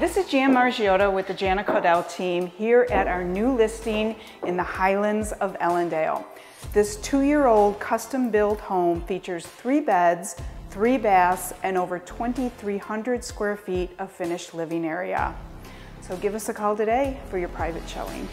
this is Jan Margiotta with the Jana Caudill team here at our new listing in the Highlands of Ellendale. This two-year-old custom-built home features three beds, three baths, and over 2,300 square feet of finished living area. So give us a call today for your private showing.